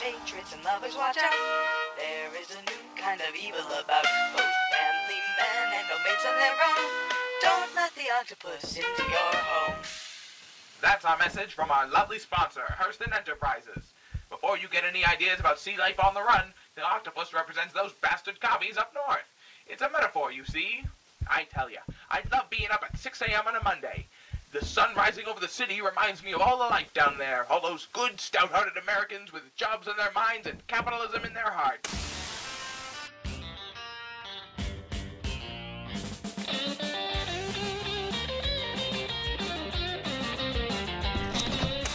patriots and lovers, watch out. There is a new kind of evil about both family men and no mates of their own. Don't let the octopus into your home. That's our message from our lovely sponsor, Hurston Enterprises. Before you get any ideas about sea life on the run, the octopus represents those bastard commies up north. It's a metaphor, you see. I tell ya, I love being up at 6 a.m. on a Monday. The sun rising over the city reminds me of all the life down there, all those good, stout-hearted Americans with jobs in their minds and capitalism in their hearts.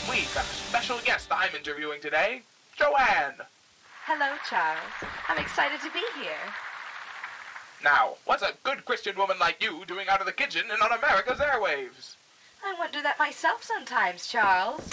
We've got a special guest that I'm interviewing today, Joanne. Hello, Charles. I'm excited to be here. Now, what's a good Christian woman like you doing out of the kitchen and on America's airwaves? I wonder that myself sometimes, Charles.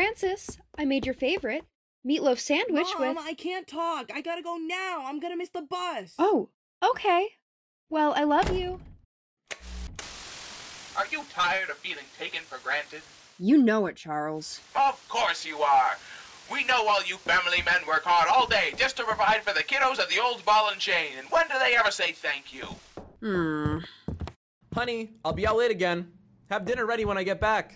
Francis, I made your favorite meatloaf sandwich Mom, with. I can't talk. I gotta go now. I'm gonna miss the bus. Oh, okay. Well, I love you. Are you tired of feeling taken for granted? You know it, Charles. Of course you are. We know all you family men work hard all day just to provide for the kiddos at the old ball and chain, and when do they ever say thank you? Hmm. Honey, I'll be out late again. Have dinner ready when I get back.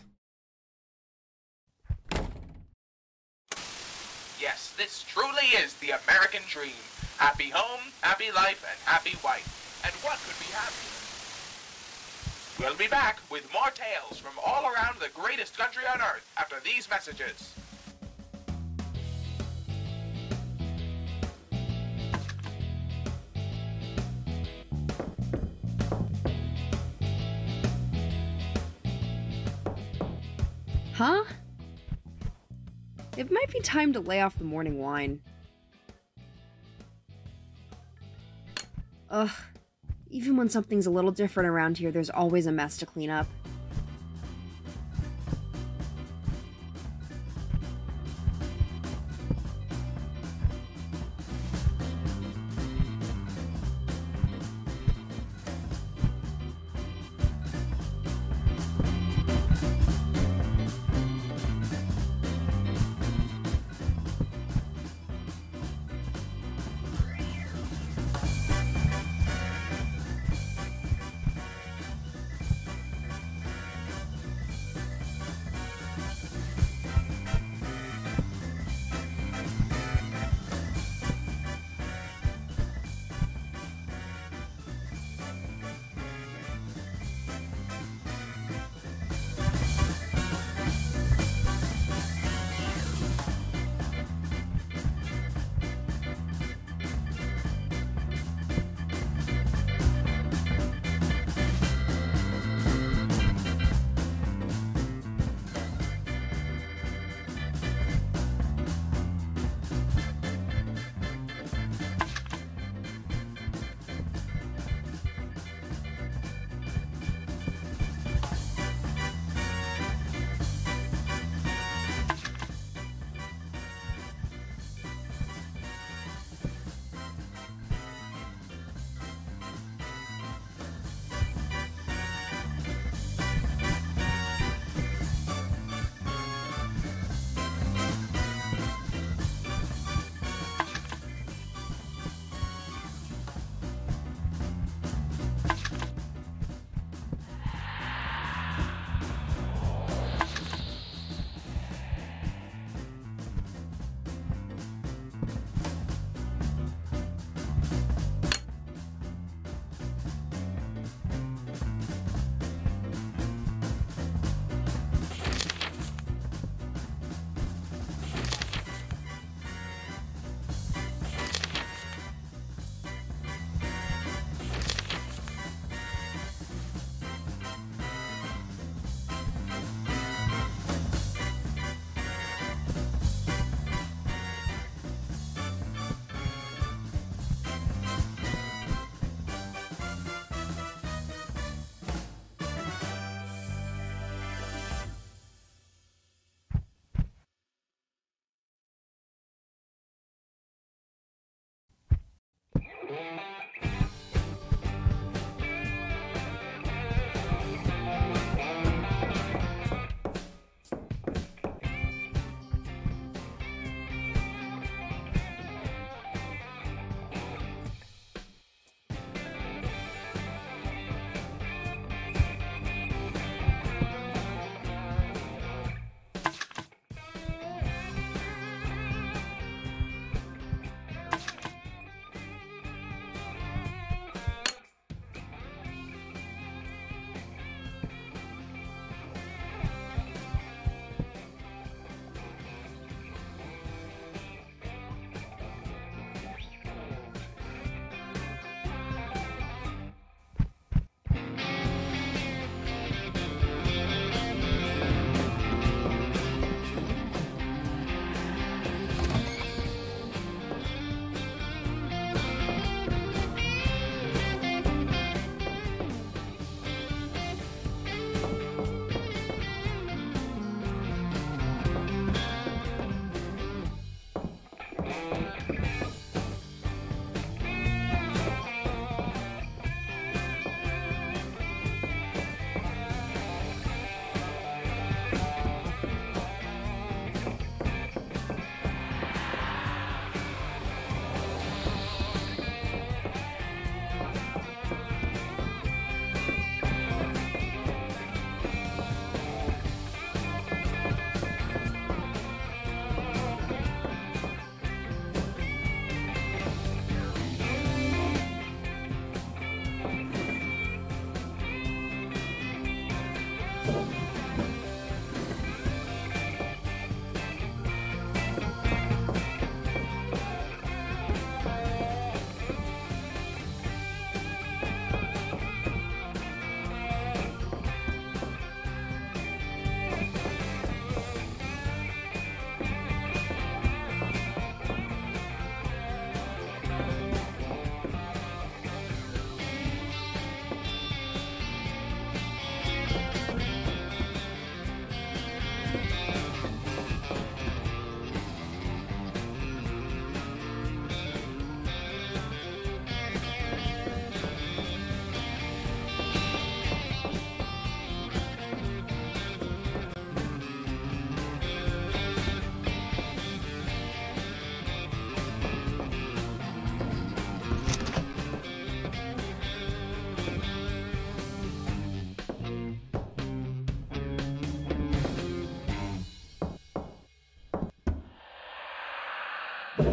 This truly is the American dream. Happy home, happy life, and happy wife. And what could be happier? We'll be back with more tales from all around the greatest country on earth after these messages. Huh? It might be time to lay off the morning wine. Ugh. Even when something's a little different around here, there's always a mess to clean up.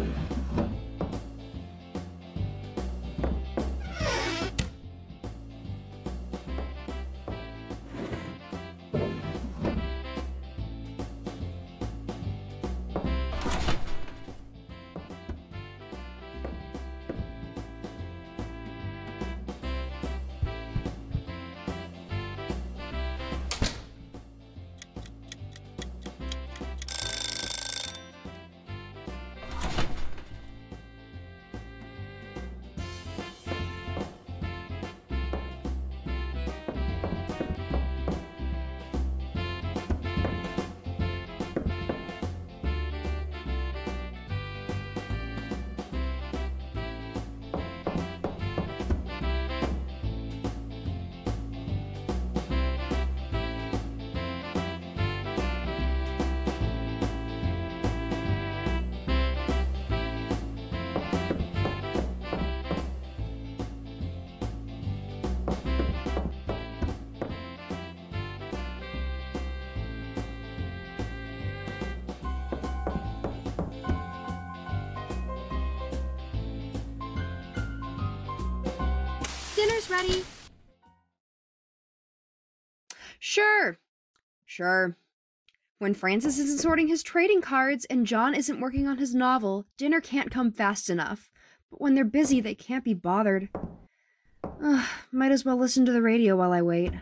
Bye. Dinner's ready. Sure. Sure. When Francis isn't sorting his trading cards and John isn't working on his novel, dinner can't come fast enough. But when they're busy, they can't be bothered. Ugh, might as well listen to the radio while I wait.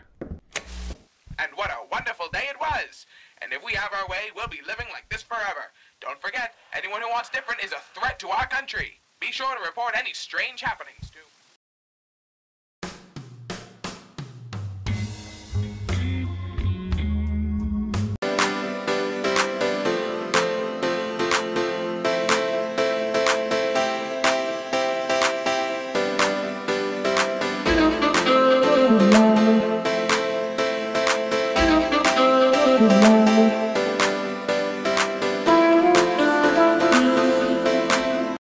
And what a wonderful day it was! And if we have our way, we'll be living like this forever. Don't forget, anyone who wants different is a threat to our country. Be sure to report any strange happenings to.